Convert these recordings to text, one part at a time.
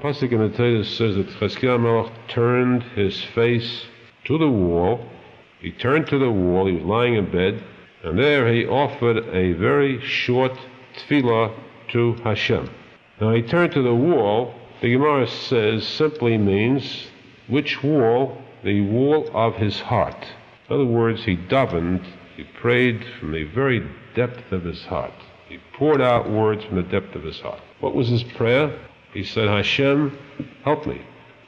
Pasuk in the says that Cheskia Melech turned his face to the wall. He turned to the wall. He was lying in bed, and there he offered a very short tefillah to Hashem. Now he turned to the wall. The Gemara says simply means which wall? The wall of his heart. In other words, he davened, he prayed from the very depth of his heart. He poured out words from the depth of his heart. What was his prayer? He said, Hashem, help me.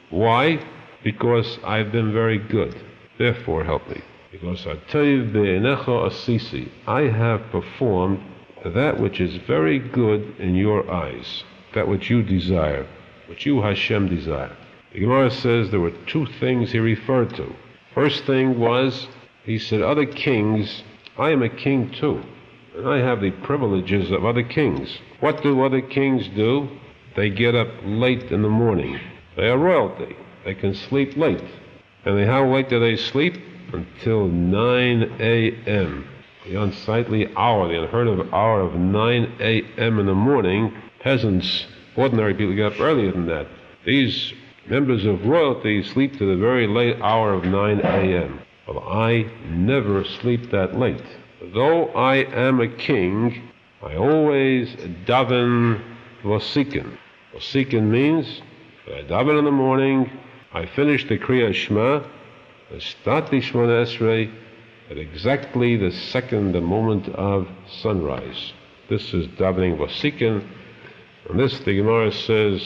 Why? Because I've been very good. Therefore, help me. Because asisi, I have performed that which is very good in your eyes, that which you desire, which you, Hashem, desire. The Gemara says there were two things he referred to. First thing was, he said, other kings, I am a king too, and I have the privileges of other kings. What do other kings do? They get up late in the morning. They are royalty. They can sleep late. And how late do they sleep? Until 9 a.m. The unsightly hour, the unheard of hour of 9 a.m. in the morning. Peasants, ordinary people get up earlier than that. These members of royalty sleep to the very late hour of 9 a.m. Well, I never sleep that late. Though I am a king, I always daven vosikin. Vosikin means that I daven in the morning, I finish the Kriya Shema, I start the Shemona Esrei at exactly the second, the moment of sunrise. This is davening vosikin, and this, the Gemara says,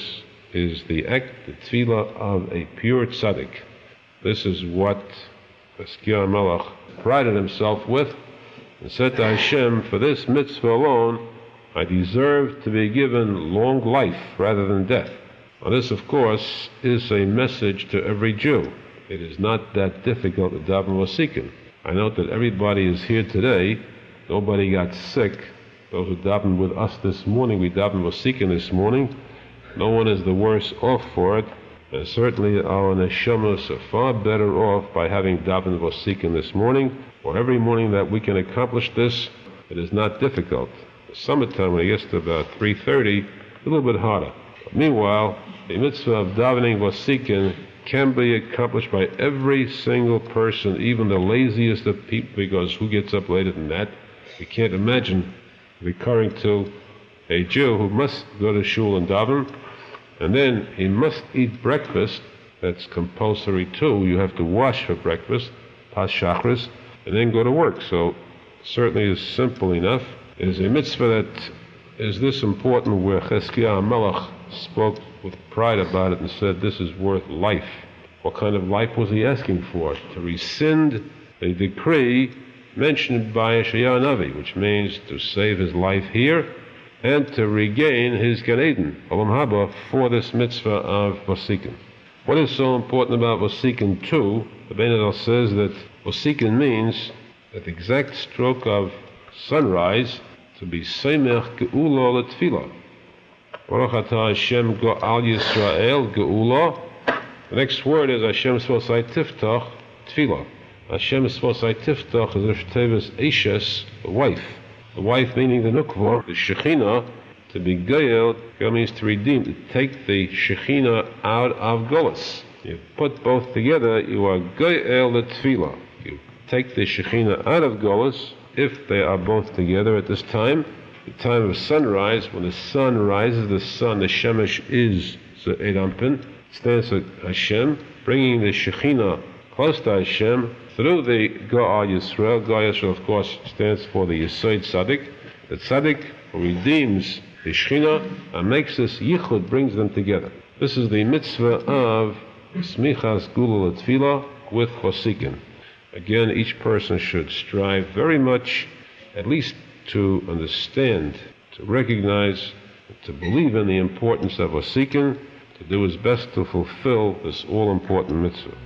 is the act, the tefillah of a pure tzaddik. This is what Cheskia Melech prided himself with and said to Hashem, For this mitzvah alone, I deserve to be given long life rather than death. Now, this, of course, is a message to every Jew. It is not that difficult to daven vosikin. I note that everybody is here today. Nobody got sick. Those who davened with us this morning, we davened vosikin this morning. No one is the worse off for it. And certainly our neshamas are far better off by having davened vosikin this morning. For every morning that we can accomplish this, it is not difficult. Summertime, when it gets to about 3.30, a little bit. But meanwhile, the mitzvah of davening vosikin can be accomplished by every single person, even the laziest of people, because who gets up later than that? We can't imagine recurring to a Jew who must go to shul and daven, and then he must eat breakfast. That's compulsory too. You have to wash for breakfast, pas shachris, and then go to work. So certainly is simple enough. Is a mitzvah that is this important where Cheskia Melech spoke with pride about it and said this is worth life. What kind of life was he asking for? To rescind a decree mentioned by Yeshayahu Navi, which means to save his life here and to regain his Gan Eden, Olam Haba, for this mitzvah of Vosikin. What is so important about Vosikin too? The Benedal says that Vosikin means that the exact stroke of sunrise to be Semech Geula Letfilah. Baruch Atah Hashem Go'al Yisrael Geula. The next word is Hashem Svosai Tiftach Tfilah. Hashem Svosai Tiftach is Rosh Tevis Eshes, the wife. The wife meaning the Nukva, the Shekhinah, to be Goyel, means to redeem, to take the Shekhinah out of Golas. You put both together, you are Goyel the Tfilah. You take the Shekhinah out of Golas, if they are both together at this time, the time of sunrise, when the sun rises, the sun, the Shemesh is the Edampin, stands for Hashem, bringing the Shekhinah close to Hashem through the Ga'al Yisrael. Ga'al Yisrael, of course, stands for the Yisoid Tzaddik. The Tzaddik redeems the Shekhinah and makes this Yichud, brings them together. This is the mitzvah of Smichas Geula Tfilah with Vosikin. Again, each person should strive very much, at least to understand, to recognize, to believe in the importance of Vosikin, to do his best to fulfill this all important mitzvah.